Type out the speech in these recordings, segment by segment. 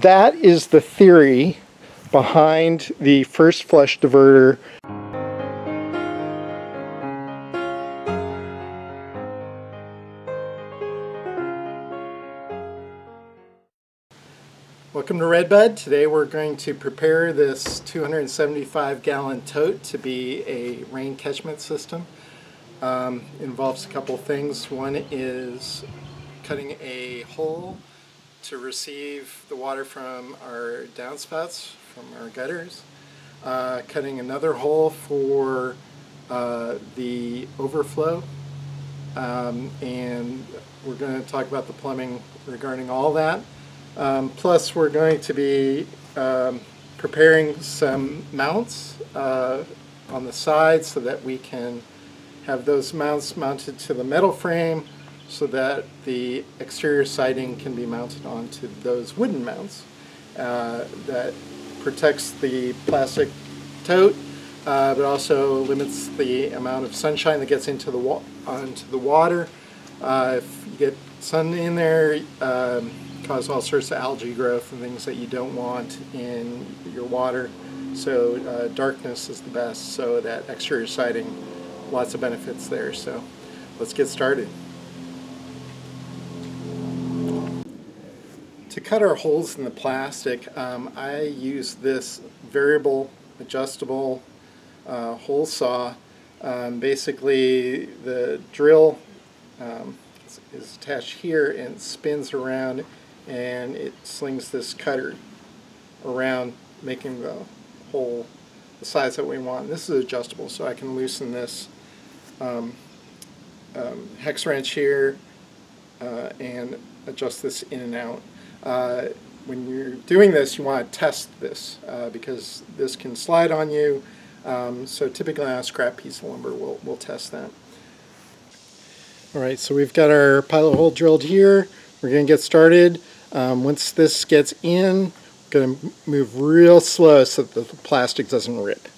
that is the theory behind the first flush diverter Welcome to Redbud. Today we're going to prepare this 275 gallon tote to be a rain catchment system. Um, involves a couple things. One is cutting a hole to receive the water from our downspouts, from our gutters. Uh, cutting another hole for uh, the overflow. Um, and we're going to talk about the plumbing regarding all that. Um, plus we're going to be um, preparing some mounts uh, on the side so that we can have those mounts mounted to the metal frame so that the exterior siding can be mounted onto those wooden mounts. Uh, that protects the plastic tote uh, but also limits the amount of sunshine that gets into the onto the water. Uh, if you get sun in there, um, cause all sorts of algae growth and things that you don't want in your water. So uh, darkness is the best, so that exterior siding, lots of benefits there. So let's get started. To cut our holes in the plastic, um, I use this variable adjustable uh, hole saw. Um, basically the drill um, is attached here and spins around and it slings this cutter around making the hole the size that we want. This is adjustable so I can loosen this um, um, hex wrench here uh, and adjust this in and out. Uh, when you're doing this you want to test this uh, because this can slide on you um, so typically on a scrap piece of lumber we'll, we'll test that. Alright so we've got our pilot hole drilled here. We're going to get started. Um, once this gets in, I'm going to move real slow so that the plastic doesn't rip.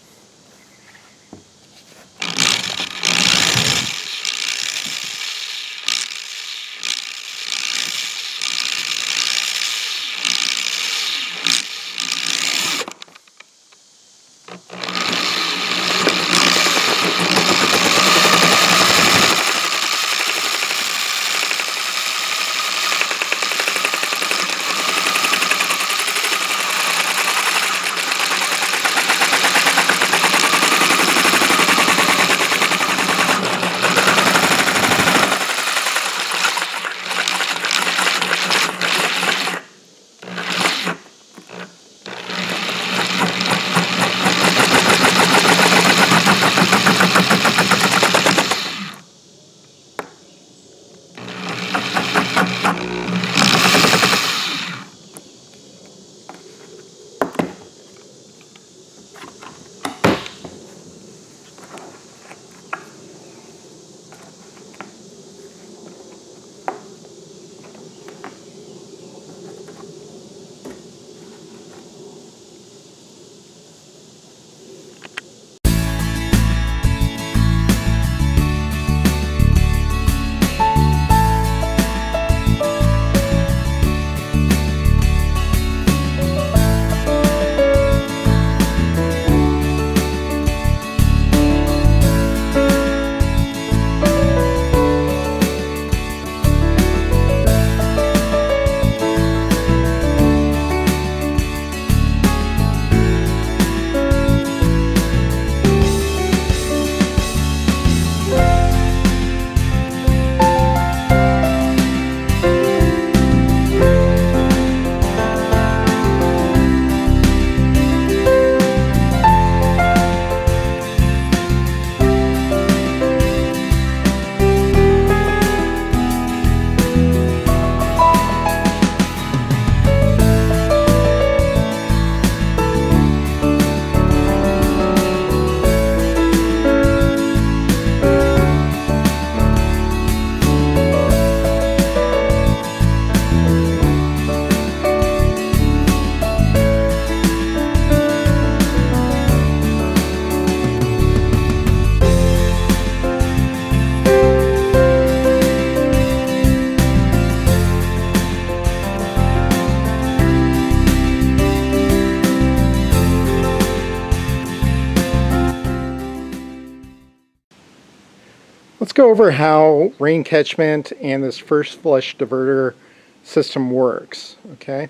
Go over how rain catchment and this first flush diverter system works, okay?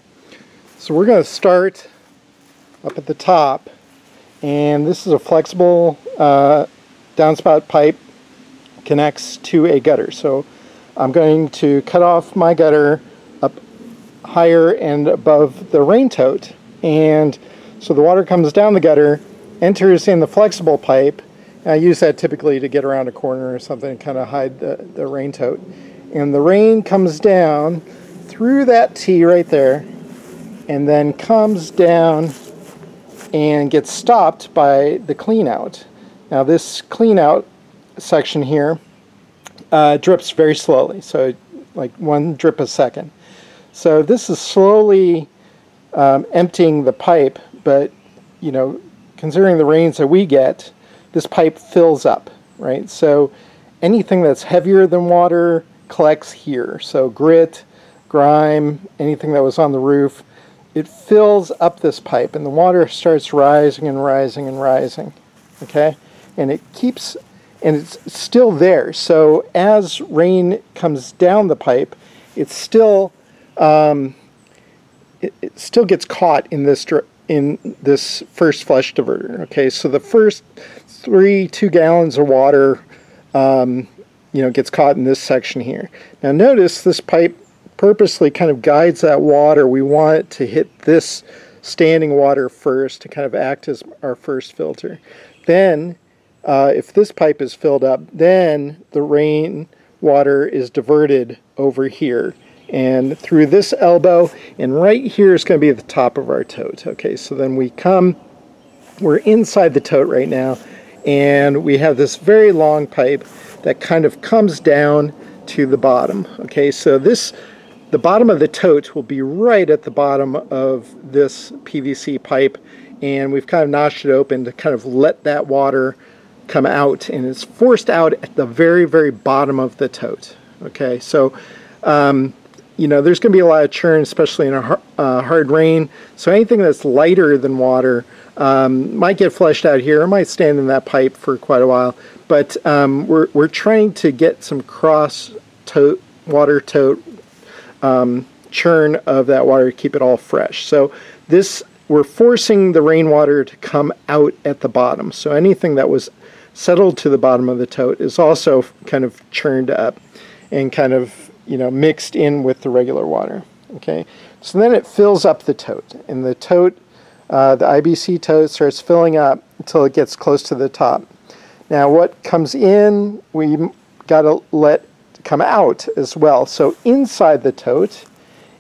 So we're going to start up at the top, and this is a flexible uh, downspout pipe connects to a gutter. So I'm going to cut off my gutter up higher and above the rain tote, and so the water comes down the gutter, enters in the flexible pipe, I use that typically to get around a corner or something, and kind of hide the, the rain tote. And the rain comes down through that T right there, and then comes down and gets stopped by the clean out. Now this clean out section here uh, drips very slowly, so like one drip a second. So this is slowly um, emptying the pipe, but you know, considering the rains that we get, this pipe fills up, right? So anything that's heavier than water collects here. So grit, grime, anything that was on the roof, it fills up this pipe and the water starts rising and rising and rising, okay? And it keeps, and it's still there. So as rain comes down the pipe, it's still, um, it, it still gets caught in this in this first flush diverter. Okay, so the first three two gallons of water, um, you know, gets caught in this section here. Now notice this pipe purposely kind of guides that water. We want it to hit this standing water first to kind of act as our first filter. Then, uh, if this pipe is filled up, then the rain water is diverted over here and through this elbow and right here is going to be the top of our tote. Okay so then we come we're inside the tote right now and we have this very long pipe that kind of comes down to the bottom. Okay so this the bottom of the tote will be right at the bottom of this PVC pipe and we've kind of notched it open to kind of let that water come out and it's forced out at the very very bottom of the tote. Okay so um, you know, there's going to be a lot of churn, especially in a uh, hard rain. So anything that's lighter than water um, might get flushed out here. It might stand in that pipe for quite a while. But um, we're, we're trying to get some cross tote, water tote um, churn of that water to keep it all fresh. So this, we're forcing the rainwater to come out at the bottom. So anything that was settled to the bottom of the tote is also kind of churned up and kind of you know, mixed in with the regular water. Okay, so then it fills up the tote, and the tote, uh, the IBC tote, starts filling up until it gets close to the top. Now, what comes in, we got to let come out as well. So inside the tote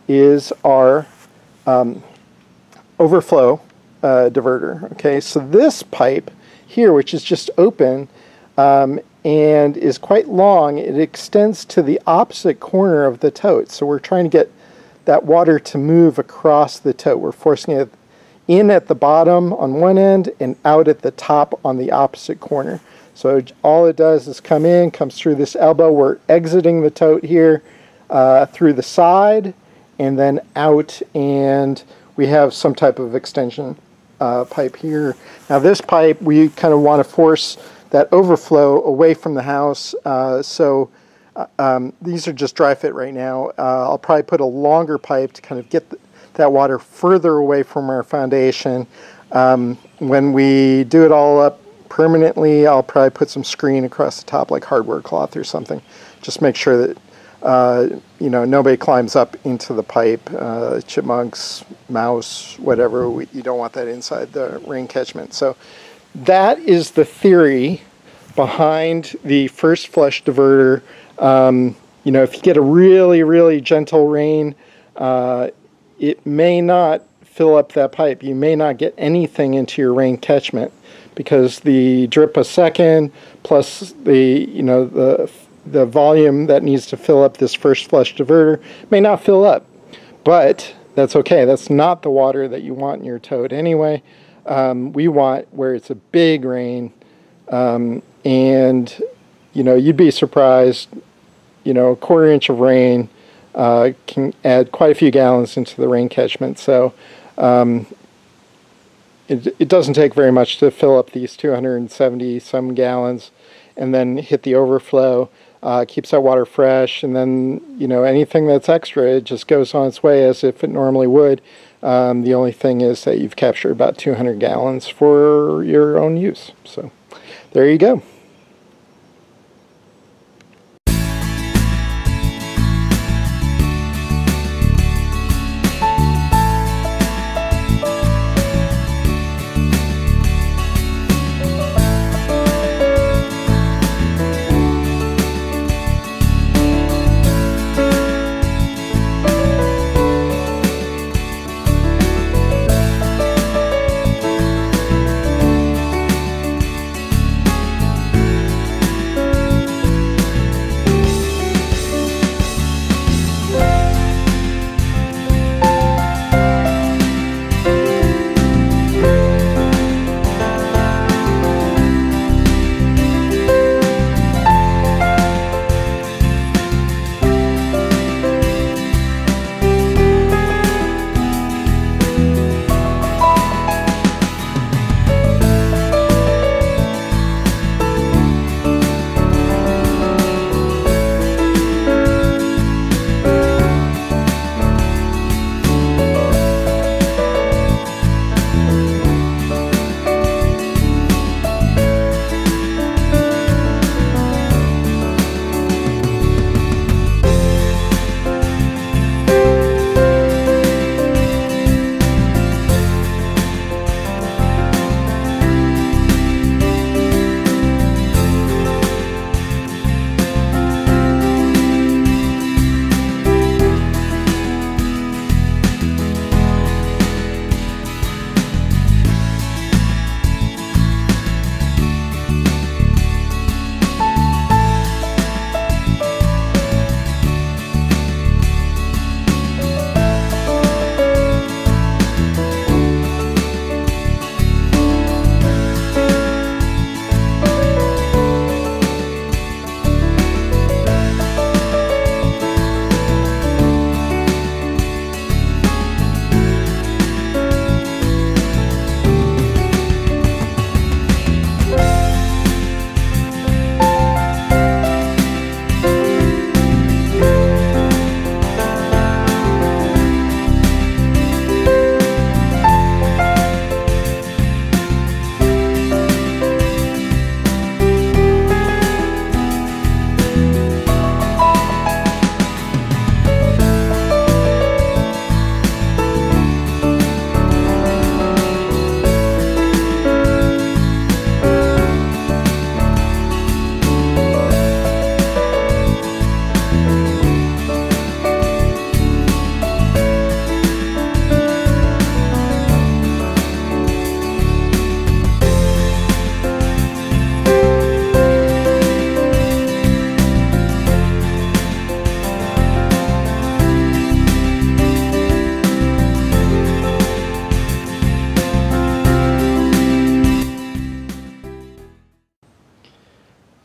is our um, overflow uh, diverter. Okay, so this pipe here, which is just open, um, and is quite long. It extends to the opposite corner of the tote. So we're trying to get that water to move across the tote. We're forcing it in at the bottom on one end and out at the top on the opposite corner. So all it does is come in, comes through this elbow. We're exiting the tote here uh, through the side and then out and we have some type of extension uh, pipe here. Now this pipe we kind of want to force that overflow away from the house. Uh, so uh, um, these are just dry fit right now. Uh, I'll probably put a longer pipe to kind of get th that water further away from our foundation. Um, when we do it all up permanently, I'll probably put some screen across the top like hardware cloth or something. Just make sure that uh, you know, nobody climbs up into the pipe, uh, chipmunks, mouse, whatever. We, you don't want that inside the rain catchment. So that is the theory behind the first flush diverter. Um, you know, if you get a really, really gentle rain, uh, it may not fill up that pipe. You may not get anything into your rain catchment because the drip a second plus the, you know, the, the volume that needs to fill up this first flush diverter may not fill up. But that's okay. That's not the water that you want in your tote anyway. Um, we want where it's a big rain, um, and you know you'd be surprised. You know, a quarter inch of rain uh, can add quite a few gallons into the rain catchment. So um, it, it doesn't take very much to fill up these 270 some gallons. and then hit the overflow. Uh, keeps that water fresh, and then you know anything that's extra, it just goes on its way as if it normally would. Um, the only thing is that you've captured about 200 gallons for your own use. So there you go.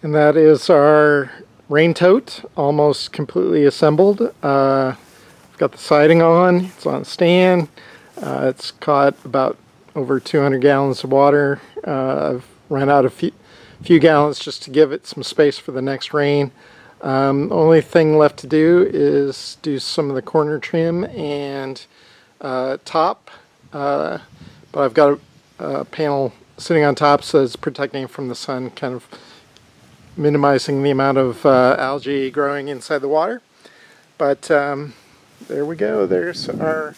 And that is our rain tote, almost completely assembled. Uh, got the siding on, it's on a stand. Uh, it's caught about over 200 gallons of water. Uh, I've run out a few, few gallons just to give it some space for the next rain. Um, only thing left to do is do some of the corner trim and uh, top. Uh, but I've got a, a panel sitting on top so it's protecting from the sun, kind of minimizing the amount of uh, algae growing inside the water. But um, there we go. There's our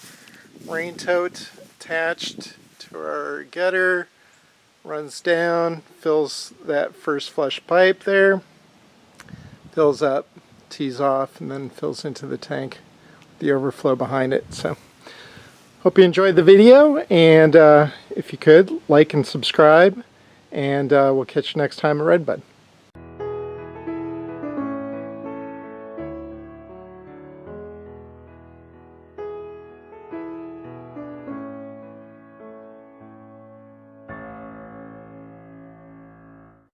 rain tote attached to our gutter. Runs down, fills that first flush pipe there. Fills up, tees off, and then fills into the tank. The overflow behind it. So hope you enjoyed the video. And uh, if you could, like and subscribe. And uh, we'll catch you next time at Redbud.